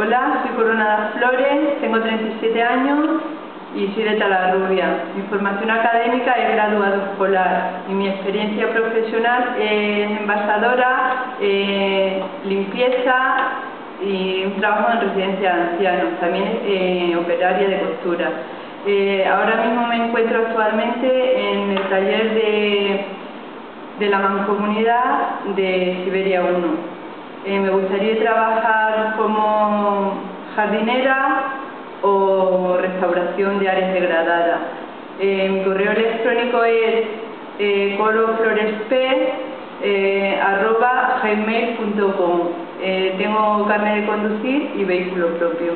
Hola, soy Coronada Flores, tengo 37 años y soy de Talarrubia. Mi formación académica es graduado escolar y mi experiencia profesional es envasadora, eh, limpieza y un trabajo en residencia de ancianos, también eh, operaria de costura. Eh, ahora mismo me encuentro actualmente en el taller de, de la mancomunidad de Siberia 1. Eh, me gustaría trabajar jardinera o restauración de áreas degradadas. Eh, mi correo electrónico es eh, colofloresp.gmail.com eh, Tengo carne de conducir y vehículo propio.